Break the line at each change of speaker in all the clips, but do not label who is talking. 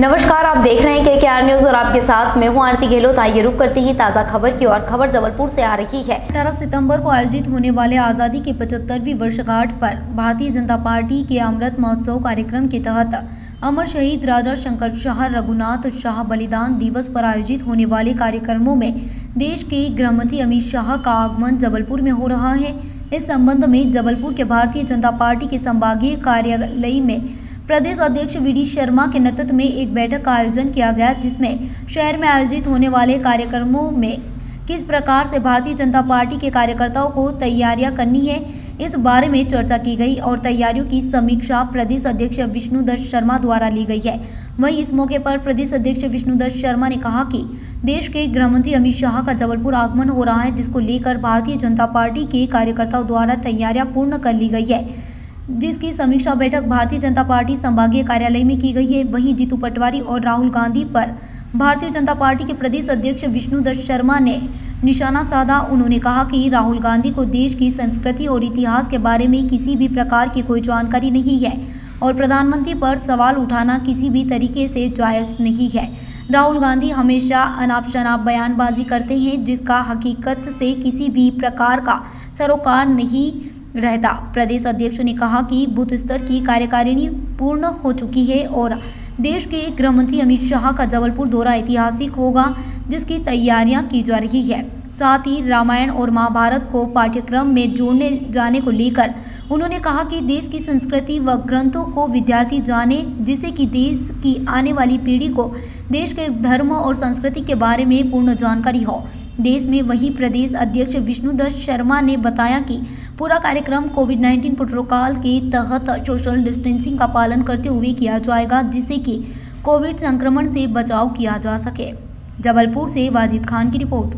नमस्कार, आप देख रहे हैं के के आर न्यूज़ और आपके साथ मैं हूँ आरती गहलोत। आइए रुक करते ही ताज़ा खबर की और खबर जबलपुर से आ रही है। 18 सितंबर को आयोजित होने वाले आज़ादी के 75वीं वर्षगांठ पर भारतीय जनता पार्टी के अमृत महोत्सव कार्यक्रम के तहत अमर शहीद राजा शंकर शाह, रघुनाथ शाह बलिदान दिवस पर आयोजित होने वाले कार्यक्रमों में देश के गृह मंत्री अमित शाह का आगमन जबलपुर में हो रहा है। इस संबंध में जबलपुर के भारतीय जनता पार्टी के संभागीय कार्यालय में प्रदेश अध्यक्ष वी शर्मा के नेतृत्व में एक बैठक का आयोजन किया गया, जिसमें शहर में आयोजित होने वाले कार्यक्रमों में किस प्रकार से भारतीय जनता पार्टी के कार्यकर्ताओं को तैयारियाँ करनी है, इस बारे में चर्चा की गई और तैयारियों की समीक्षा प्रदेश अध्यक्ष विष्णुदत्त शर्मा द्वारा ली गई है। वहीं इस मौके पर प्रदेश अध्यक्ष विष्णुदत्त शर्मा ने कहा कि देश के गृह मंत्री अमित शाह का जबलपुर आगमन हो रहा है, जिसको लेकर भारतीय जनता पार्टी के कार्यकर्ताओं द्वारा तैयारियाँ पूर्ण कर ली गई है। जिसकी समीक्षा बैठक भारतीय जनता पार्टी संभागीय कार्यालय में की गई है। वहीं जीतू पटवारी और राहुल गांधी पर भारतीय जनता पार्टी के प्रदेश अध्यक्ष विष्णुदत्त शर्मा ने निशाना साधा। उन्होंने कहा कि राहुल गांधी को देश की संस्कृति और इतिहास के बारे में किसी भी प्रकार की कोई जानकारी नहीं है और प्रधानमंत्री पर सवाल उठाना किसी भी तरीके से जायज़ नहीं है। राहुल गांधी हमेशा अनाप शनाप बयानबाजी करते हैं, जिसका हकीकत से किसी भी प्रकार का सरोकार नहीं रहता। प्रदेश अध्यक्ष ने कहा कि बूथ स्तर की कार्यकारिणी पूर्ण हो चुकी है और देश के गृह मंत्री अमित शाह का जबलपुर दौरा ऐतिहासिक होगा, जिसकी तैयारियाँ की जा रही है। साथ ही रामायण और महाभारत को पाठ्यक्रम में जोड़ने जाने को लेकर उन्होंने कहा कि देश की संस्कृति व ग्रंथों को विद्यार्थी जाने जिससे कि देश की आने वाली पीढ़ी को देश के धर्म और संस्कृति के बारे में पूर्ण जानकारी हो। देश में वही प्रदेश अध्यक्ष विष्णुदत्त शर्मा ने बताया कि पूरा कार्यक्रम कोविड 19 प्रोटोकॉल के तहत सोशल डिस्टेंसिंग का पालन करते हुए किया जाएगा जिससे कि कोविड संक्रमण से बचाव किया जा सके। जबलपुर से वाजिद खान की रिपोर्ट।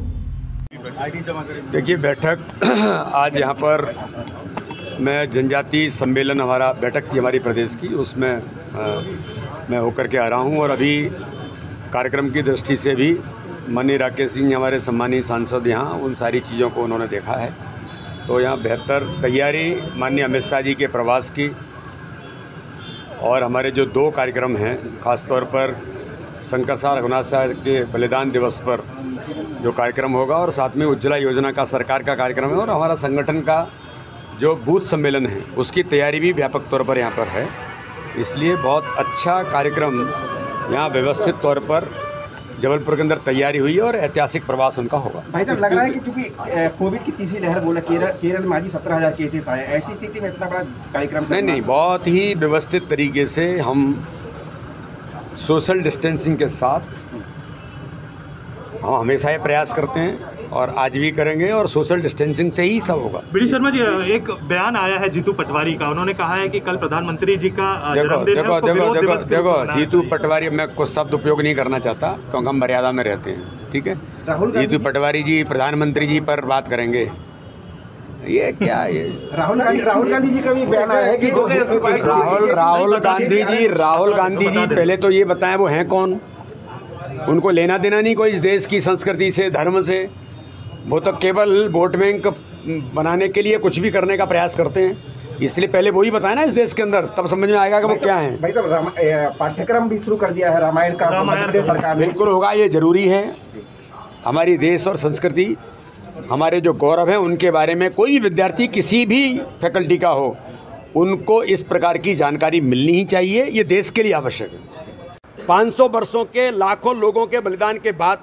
देखिए बैठक आज यहाँ पर मैं जनजाति सम्मेलन हमारा बैठक थी हमारी प्रदेश की। उसमें आ, मैं होकर के आ रहा हूँ और अभी कार्यक्रम की दृष्टि से भी माननीय राकेश सिंह हमारे सम्मानित सांसद यहाँ उन सारी चीज़ों को उन्होंने देखा है। तो यहाँ बेहतर तैयारी माननीय अमित शाह जी के प्रवास की और हमारे जो दो कार्यक्रम हैं, ख़ासतौर पर शंकर शाह रघुनाथ शाह के बलिदान दिवस पर जो कार्यक्रम होगा और साथ में उज्ज्वला योजना का, सरकार का कार्यक्रम है और हमारा संगठन का जो बूथ सम्मेलन है, उसकी तैयारी भी व्यापक तौर पर यहाँ पर है। इसलिए बहुत अच्छा कार्यक्रम यहाँ व्यवस्थित तौर पर जबलपुर के अंदर तैयारी हुई है और ऐतिहासिक प्रवास उनका होगा।
भाई साहब लग रहा है कि चूँकि कोविड की तीसरी लहर बोला केरल केरल में आज ही सत्रह हज़ार केसेस आए। ऐसी स्थिति में इतना बड़ा कार्यक्रम
नहीं नहीं बहुत ही व्यवस्थित तरीके से हम सोशल डिस्टेंसिंग के साथ हम हमेशा ये प्रयास करते हैं। और आज भी करेंगे और सोशल डिस्टेंसिंग से ही सब होगा।
बीडी शर्मा जी एक बयान आया है जीतू पटवारी का। उन्होंने कहा है कि कल प्रधानमंत्री जी का
देखो
जन्मदिन है,
देखो देखो देखो देखो जीतू पटवारी मैं कुछ शब्द उपयोग नहीं करना चाहता क्योंकि हम मर्यादा में रहते हैं ठीक है? जीतू पटवारी जी प्रधानमंत्री जी पर बात करेंगे। ये क्या ये
राहुल गांधी राहुल गांधी जी का भी बयान आया है कि जो
राहुल राहुल गांधी जी राहुल गांधी जी। पहले तो ये बताएँ वो हैं कौन? उनको लेना देना नहीं कोई इस देश की संस्कृति से धर्म से। वो तो केवल वोट बैंक बनाने के लिए कुछ भी करने का प्रयास करते हैं। इसलिए पहले वही बताए ना इस देश के अंदर तब समझ में आएगा कि वो क्या है।
भाई साहब पाठ्यक्रम भी शुरू कर दिया है रामायण का
रामायण
सरकार
बिल्कुल होगा ये ज़रूरी है। हमारी देश और संस्कृति हमारे जो गौरव हैं उनके बारे में कोई भी विद्यार्थी किसी भी फैकल्टी का हो उनको इस प्रकार की जानकारी मिलनी ही चाहिए ये देश के लिए आवश्यक है। 500 वर्षों के लाखों लोगों के बलिदान के बाद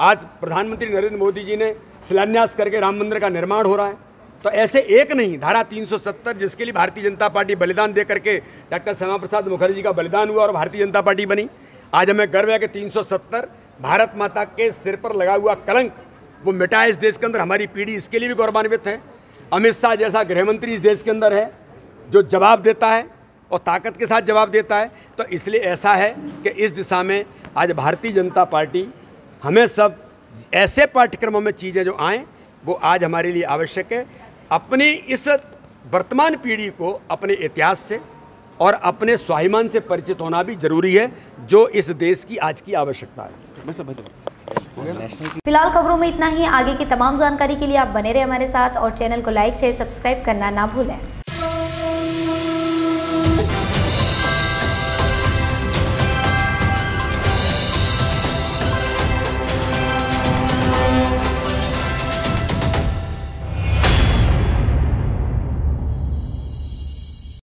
आज प्रधानमंत्री नरेंद्र मोदी जी ने शिलान्यास करके राम मंदिर का निर्माण हो रहा है। तो ऐसे एक नहीं, धारा 370 जिसके लिए भारतीय जनता पार्टी बलिदान दे करके डॉक्टर श्यामा प्रसाद मुखर्जी का बलिदान हुआ और भारतीय जनता पार्टी बनी। आज हमें गर्व है कि 370 भारत माता के सिर पर लगा हुआ कलंक, वो मिटाए इस देश के अंदर। हमारी पीढ़ी इसके लिए भी गौरवान्वित है। अमित शाह जैसा गृहमंत्री इस देश के अंदर है, जो जवाब देता है और ताकत के साथ जवाब देता है। तो इसलिए ऐसा है कि इस दिशा में आज भारतीय जनता पार्टी हमें सब ऐसे पाठ्यक्रमों में चीज़ें जो आएँ वो आज हमारे लिए आवश्यक है। अपनी इस वर्तमान पीढ़ी को अपने इतिहास से और अपने स्वाभिमान से परिचित होना भी ज़रूरी है जो इस देश की आज की आवश्यकता है।
फ़िलहाल खबरों में इतना ही। आगे की तमाम जानकारी के लिए आप बने रहे हमारे साथ और चैनल को लाइक शेयर सब्सक्राइब करना ना भूलें।